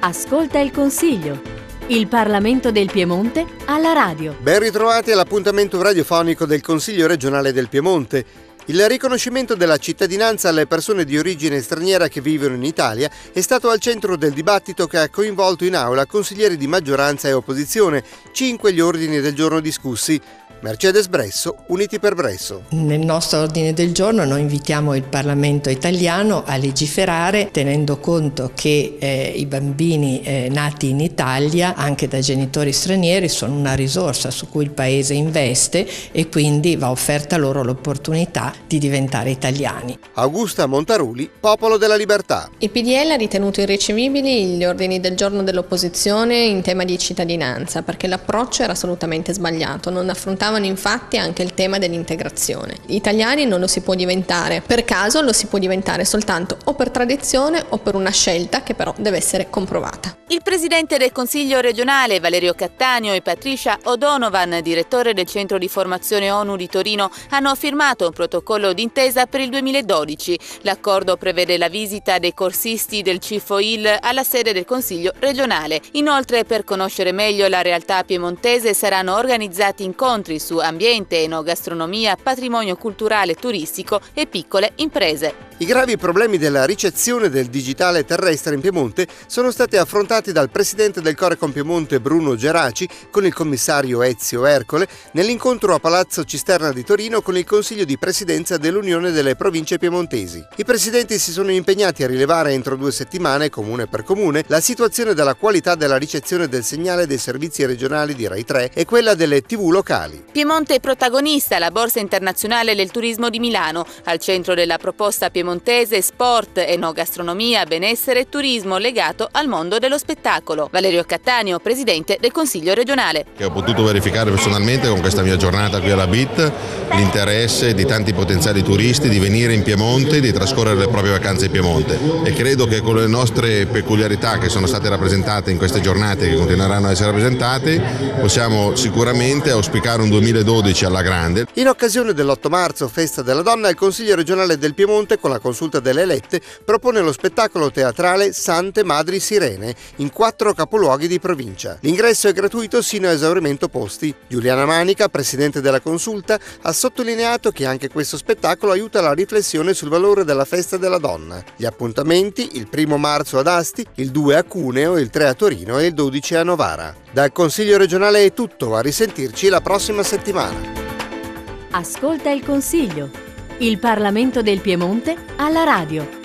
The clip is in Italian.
Ascolta il Consiglio. Il Parlamento del Piemonte alla radio. Ben ritrovati all'appuntamento radiofonico del Consiglio regionale del Piemonte. Il riconoscimento della cittadinanza alle persone di origine straniera che vivono in Italia è stato al centro del dibattito che ha coinvolto in aula consiglieri di maggioranza e opposizione, cinque gli ordini del giorno discussi. Mercedes Bresso, Uniti per Bresso. Nel nostro ordine del giorno noi invitiamo il Parlamento italiano a legiferare tenendo conto che eh, i bambini eh, nati in Italia, anche da genitori stranieri, sono una risorsa su cui il Paese investe e quindi va offerta loro l'opportunità di diventare italiani. Augusta Montaruli, Popolo della Libertà. Il PDL ha ritenuto irricevibili gli ordini del giorno dell'opposizione in tema di cittadinanza perché l'approccio era assolutamente sbagliato, non affrontava affrontavano infatti anche il tema dell'integrazione. Italiani non lo si può diventare per caso, lo si può diventare soltanto o per tradizione o per una scelta che però deve essere comprovata. Il presidente del Consiglio regionale Valerio Cattaneo e Patricia O'Donovan, direttore del Centro di Formazione ONU di Torino, hanno firmato un protocollo d'intesa per il 2012. L'accordo prevede la visita dei corsisti del CIFOIL alla sede del Consiglio regionale. Inoltre, per conoscere meglio la realtà piemontese, saranno organizzati incontri su ambiente, enogastronomia, patrimonio culturale turistico e piccole imprese. I gravi problemi della ricezione del digitale terrestre in Piemonte sono stati affrontati dal presidente del Corecon Piemonte Bruno Geraci con il commissario Ezio Ercole nell'incontro a Palazzo Cisterna di Torino con il Consiglio di Presidenza dell'Unione delle Province Piemontesi. I presidenti si sono impegnati a rilevare entro due settimane, comune per comune, la situazione della qualità della ricezione del segnale dei servizi regionali di Rai 3 e quella delle TV locali. Piemonte è protagonista, la Borsa Internazionale del Turismo di Milano, al centro della proposta piemontese sport, enogastronomia, benessere e turismo legato al mondo dello spettacolo. Valerio Cattaneo, presidente del Consiglio regionale. Ho potuto verificare personalmente con questa mia giornata qui alla BIT l'interesse di tanti potenziali turisti di venire in Piemonte e di trascorrere le proprie vacanze in Piemonte e credo che con le nostre peculiarità che sono state rappresentate in queste giornate e che continueranno a essere rappresentate possiamo sicuramente auspicare un 2012 alla grande. In occasione dell'8 marzo, festa della donna, il Consiglio regionale del Piemonte con la consulta delle elette propone lo spettacolo teatrale Sante Madri Sirene in quattro capoluoghi di provincia. L'ingresso è gratuito sino a esaurimento posti. Giuliana Manica, presidente della consulta, ha sottolineato che anche questo spettacolo aiuta la riflessione sul valore della festa della donna. Gli appuntamenti il primo marzo ad Asti, il 2 a Cuneo, il 3 a Torino e il 12 a Novara. Dal Consiglio regionale è tutto, a risentirci la prossima settimana. Ascolta il Consiglio il Parlamento del Piemonte alla radio.